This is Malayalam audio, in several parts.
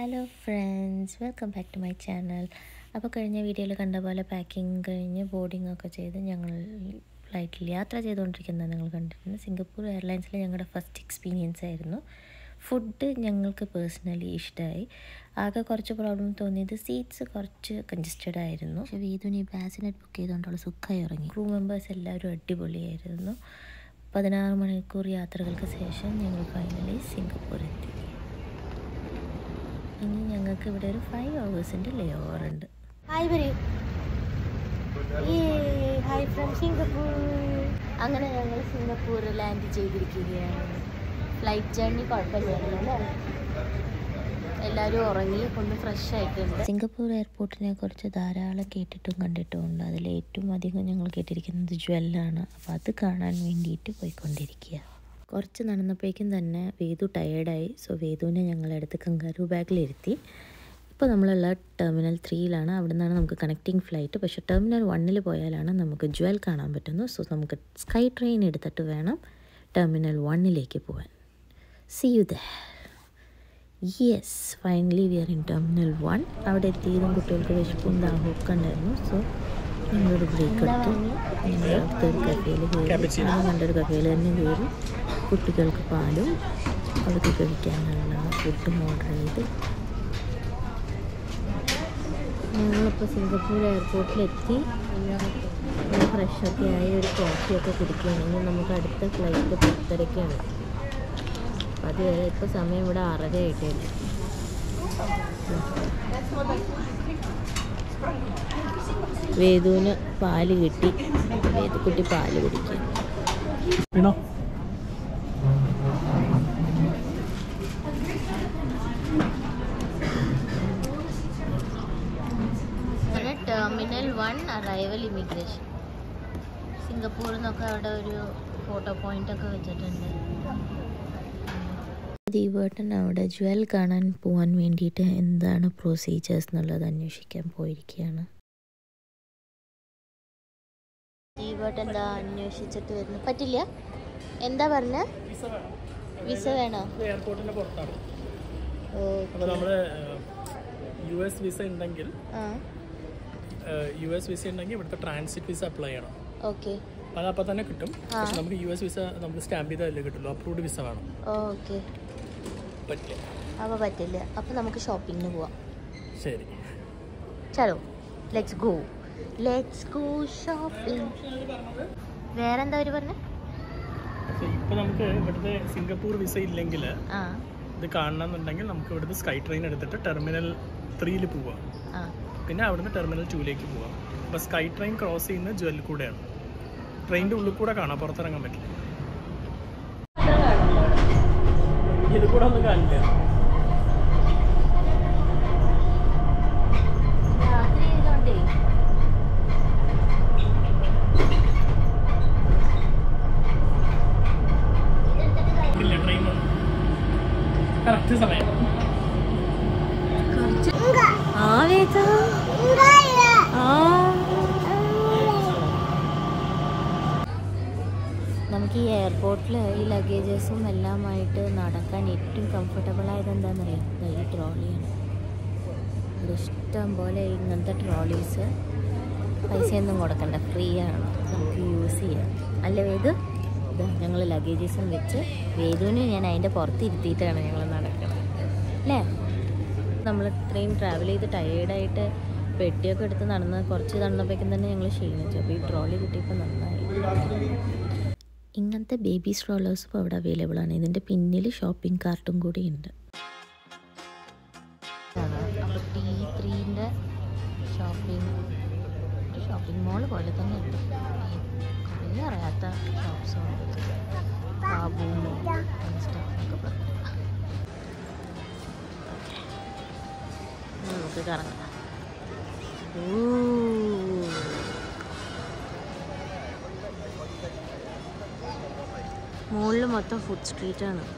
Hello friends welcome back to my channel അപ്പോൾ കഴിഞ്ഞ വീഡിയോയിൽ കണ്ട പോലെ പാക്കിംഗ് കഴിഞ്ഞ് ബോർഡിംഗ് ഒക്കെ ചെയ്ത് ഞങ്ങൾ ഫ്ലൈറ്റിൽ യാത്ര ചെയ്തുകൊണ്ടിരിക്കുന്നത് നിങ്ങൾ കണ്ടിരുന്നു സിംഗപ്പൂർ എയർലൈൻസിൽ ഞങ്ങളുടെ ഫസ്റ്റ് എക്സ്പീരിയൻസ് ആയിരുന്നു. ഫുഡ് ഞങ്ങൾക്ക് പേഴ്സണലി ഇഷ്ടമായി ആകെ കുറച്ച് പ്രോബ്ലം തോന്നിയത് സീറ്റ്സ് കുറച്ച് കൺജസ്റ്റഡ് ആയിരുന്നു. പക്ഷേ വീതുനി ബാസിനെറ്റ് ബുക്ക് ചെയ്തുകൊണ്ടുള്ള സുഖമായി ഇറങ്ങി ക്രൂ മെമ്പേഴ്സ് എല്ലാവരും അടിപൊളിയായിരുന്നു. പതിനാറ് മണിക്കൂർ യാത്രകൾക്ക് ശേഷം ഞങ്ങൾ ഫൈനലി സിംഗപ്പൂർ എത്തി. ഞങ്ങൾക്ക് ഇവിടെ ഒരു ഫൈവ് അവേഴ്സിന്റെ ലേ ഓവർ ഉണ്ട് ഹായ് പറയൂ ഹായ് ഫ്രം സിംഗപ്പൂർ അങ്ങനെ ഞങ്ങൾ സിംഗപ്പൂർ ലാൻഡ് ചെയ്തിരിക്കുകയാണ്. ഫ്ലൈറ്റ് ജേർണി കുഴപ്പമില്ലായിരുന്നു അല്ലേ? എല്ലാവരും ഉറങ്ങി ഒന്ന് ഫ്രഷ് ആയിട്ടുണ്ട്. സിംഗപ്പൂർ എയർപോർട്ടിനെ കുറിച്ച് ധാരാളം കേട്ടിട്ടും കണ്ടിട്ടും ഉണ്ട് അതിൽ ഏറ്റവും അധികം ഞങ്ങൾ കേട്ടിരിക്കുന്നത് ജ്വല്ലാണ്. അപ്പോൾ അത് കാണാൻ വേണ്ടിയിട്ട് പോയിക്കൊണ്ടിരിക്കുക കുറച്ച് നടന്നപ്പോഴേക്കും തന്നെ വേദു ടയേർഡായി സോ വേദുവിനെ ഞങ്ങളെടുത്ത് കങ്കാരു ബാഗിലിരുത്തി ഇപ്പോൾ നമ്മളുള്ള ടെർമിനൽ ത്രീയിലാണ് അവിടെ നിന്നാണ് നമുക്ക് കണക്റ്റിംഗ് ഫ്ലൈറ്റ് പക്ഷേ ടെർമിനൽ വണ്ണിൽ പോയാലാണ് നമുക്ക് ജ്വൽ കാണാൻ പറ്റുന്നത് സോ നമുക്ക് സ്കൈ ട്രെയിൻ എടുത്തിട്ട് വേണം ടെർമിനൽ വണ്ണിലേക്ക് പോകാൻ see you the yes finally we are in terminal one അവിടെ എത്തിയതും കുട്ടികൾക്ക് വിശപ്പും ദാഹമൊക്കെ ഉണ്ടായിരുന്നു. സോ ഞങ്ങളൊരു ബ്രേക്ക് എടുത്തു. ഞങ്ങൾ അടുത്തൊരു കഫേയിൽ കയറി. ഞങ്ങൾ കണ്ടൊരു കഫേയിൽ തന്നെ കയറി. കുട്ടികൾക്ക് പാലും അവർക്ക് കഴിക്കാനുള്ള ഫുഡും ഓർഡർ ചെയ്ത് ഞങ്ങളിപ്പോൾ സിംഗപ്പൂർ എയർപോർട്ടിലെത്തി ഫ്രഷൊക്കെ ആയി ഒരു കോഫിയൊക്കെ കുടിക്കുകയാണെങ്കിൽ നമുക്ക് അടുത്ത ഫ്ലൈറ്റ് പത്തരയ്ക്കാണ് അപ്പം അത് ഇപ്പോൾ സമയം ഇവിടെ ആറര ആയിട്ടേ വേദുവിന് പാൽ കിട്ടി. വേദുക്കുട്ടി പാൽ കുടിക്കും. വീണോ ടെർമിനൽ വൺ അറൈവൽ ഇമിഗ്രേഷൻ സിംഗപ്പൂരിൽ നിന്നൊക്കെ അവിടെ ഒരു ഫോട്ടോ പോയിന്റ് ഒക്കെ വെച്ചിട്ടുണ്ട്. ദീപേട്ടൻ അവിടെ ജ്വൽ കാണാൻ പോകാൻ വേണ്ടിയിട്ട് എന്താണ് പ്രൊസീജിയേഴ്സ് എന്നുള്ളത് അന്വേഷിക്കാൻ പോയിരിക്കുകയാണ്. ദീപേട്ടൻ എന്താ അന്വേഷിച്ചിട്ട് വരുന്നു പറ്റില്ല. എന്താ പറഞ്ഞ? വിസ വേണോ? എയർപോർട്ടിന്റെ പുറത്താണ്. യു എസ് വിസ ഉണ്ടെങ്കിൽ ആ. യു എസ് വിസ ഉണ്ടെങ്കിൽ ഇവിടുത്തെ ട്രാൻസിറ്റ് വിസ അപ്ലൈ ചെയ്യണം. ഓക്കെ. അത് അപ്പോൾ തന്നെ കിട്ടും. പക്ഷെ നമുക്ക് യു എസ് വിസ നമുക്ക് സ്റ്റാമ്പ് ചെയ്താലേ കിട്ടുള്ളൂ. അപ്രൂവ്ഡ് വിസ വേണം. ഓക്കെ. പറ്റില്ല. അപ്പോൾ പറ്റില്ല. അപ്പോൾ നമുക്ക് ഷോപ്പിങ്ങിന് പോവാം. ശരി. ചലോ. Let's go let's go shopping വേറെന്താ അവർ പറഞ്ഞ? പക്ഷേ നമുക്ക് ഇവിടുത്തെ സിംഗപ്പൂർ വിസ ഇല്ലെങ്കിൽ ഇത് കാണണമെന്നുണ്ടെങ്കിൽ നമുക്ക് ഇവിടുത്തെ സ്കൈ ട്രെയിൻ എടുത്തിട്ട് ടെർമിനൽ ത്രീയിൽ പോവാം. പിന്നെ അവിടുന്ന് ടെർമിനൽ ടൂയിലേക്ക് പോവാം. അപ്പൊ സ്കൈ ട്രെയിൻ ക്രോസ് ചെയ്യുന്ന ജ്വൽ കൂടെയാണ്. ട്രെയിനിന്റെ ഉള്ളിൽ കൂടെ കാണാം പുറത്തിറങ്ങാൻ പറ്റില്ല. ഇത് കൂടെ ഒന്നും കാണില്ല കറക്റ്റ് സമയം ആ വേദ ആ നമുക്ക് ഈ എയർപോർട്ടിൽ ഈ ലഗേജസും എല്ലാമായിട്ട് നടക്കാൻ ഏറ്റവും കംഫർട്ടബിൾ ആയത് എന്താണെന്നറിയാം ഈ ട്രോളിയാണ് ഇഷ്ടം പോലെ ഇങ്ങനത്തെ ട്രോളീസ് പൈസയൊന്നും കൊടുക്കണ്ട. ഫ്രീ ആണ്. നമുക്ക് യൂസ് ചെയ്യാം. അല്ല വേദു? ഇതാ ഞങ്ങൾ ലഗേജസും വെച്ച് വേദുവിന് ഞാൻ അതിന്റെ പുറത്ത് ഇരുത്തിയിട്ടാണ് ഞങ്ങൾ നടക്കുന്നത് അല്ലേ? നമ്മൾ ഇത്രയും ട്രാവൽ ചെയ്ത് ടയേർഡായിട്ട് പെട്ടിയൊക്കെ എടുത്ത് നടന്ന് കുറച്ച് നടന്നപ്പോഴേക്കും തന്നെ ഞങ്ങൾ ക്ഷീണിച്ചു. അപ്പോൾ ഈ ട്രോളി കിട്ടിയപ്പോൾ നന്നായി. ഇങ്ങനത്തെ ബേബി സ്ട്രോളേഴ്സ് ഇപ്പോൾ അവിടെ അവൈലബിൾ ആണ്. ഇതിന്റെ പിന്നിൽ ഷോപ്പിംഗ് കാർട്ടും കൂടി ഉണ്ട്. ടി ത്രീന്റെ ഷോപ്പിംഗ് ഷോപ്പിംഗ് മോൾ പോലെ തന്നെ ഉണ്ട്. കുറേ അറിയാത്ത ഷോപ്സ് നമുക്ക് കറങ്ങാം. ഊ. മുകളിൽ മൊത്തം ഫുഡ് സ്ട്രീറ്റാണ് ആണ്.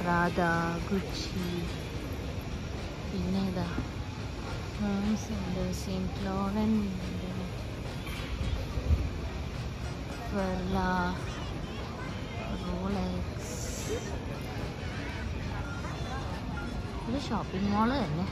പ്രാത ഗുച്ചി പിന്നെ ഇതാ ഹേംസ് ഉണ്ട് സെയിന്റ് ലോറൻ ഉണ്ട്. ഫെർല റോളക്സ്. ഒരു ഷോപ്പിംഗ് മോൾ തന്നെ.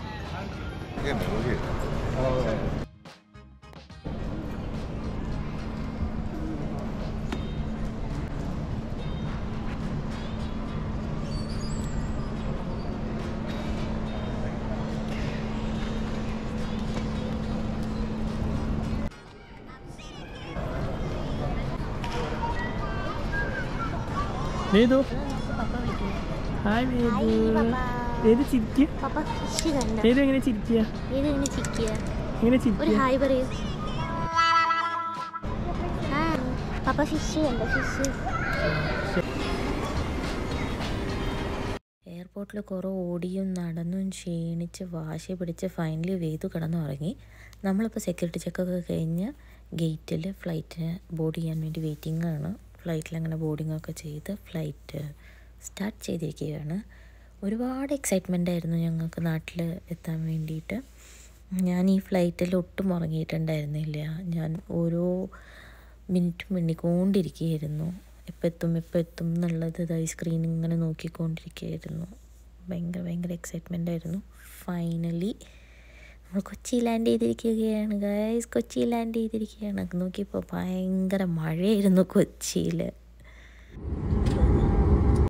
വേദു പപ്പ വിളിക്കുന്നു ഹായ് വേദു വേദു ചിരിക്കുക? ഏത് എങ്ങനെ ചിരിക്കുക? എങ്ങനെ ഒരു ചിരിക്കുക ഹായ് പറയൂ. ആ പപ്പ ഫിഷ് കണ്ട? ഫിഷ് എയർപോർട്ടിൽ കുറേ ഓടിയും നടന്നും ക്ഷീണിച്ച് വാശി പിടിച്ച് ഫൈനലി വെയ്തു കിടന്നുറങ്ങി. നമ്മളിപ്പോൾ സെക്യൂരിറ്റി ചെക്കൊക്കെ കഴിഞ്ഞ് ഗേറ്റിൽ ഫ്ലൈറ്റിന് ബോർഡ് ചെയ്യാൻ വേണ്ടി വെയിറ്റിംഗ് ആണ്. ഫ്ലൈറ്റിൽ അങ്ങനെ ബോർഡിംഗ് ഒക്കെ ചെയ്ത് ഫ്ലൈറ്റ് സ്റ്റാർട്ട് ചെയ്തിരിക്കുകയാണ്. ഒരുപാട് എക്സൈറ്റ്മെന്റ് ആയിരുന്നു ഞങ്ങൾക്ക് നാട്ടിൽ എത്താൻ വേണ്ടിയിട്ട്. ഞാൻ ഈ ഫ്ലൈറ്റിൽ ഒട്ടും ഉറങ്ങിയിട്ടുണ്ടായിരുന്നില്ല. ഞാൻ ഓരോ മിനിറ്റും മിണ്ണിക്കൊണ്ടിരിക്കുകയായിരുന്നു എപ്പോൾ എത്തും എപ്പോൾ എത്തും എന്നുള്ളത് ഇതായി സ്ക്രീൻ ഇങ്ങനെ നോക്കിക്കൊണ്ടിരിക്കുകയായിരുന്നു. ഭയങ്കര ഭയങ്കര എക്സൈറ്റ്മെന്റ് ആയിരുന്നു. ഫൈനലി നമ്മൾ കൊച്ചി ലാൻഡ് ചെയ്തിരിക്കുകയാണ് ഗൈസ് കൊച്ചി ലാൻഡ് ചെയ്തിരിക്കുകയാണ്. നോക്കിയപ്പോൾ ഭയങ്കര മഴയായിരുന്നു കൊച്ചിയിൽ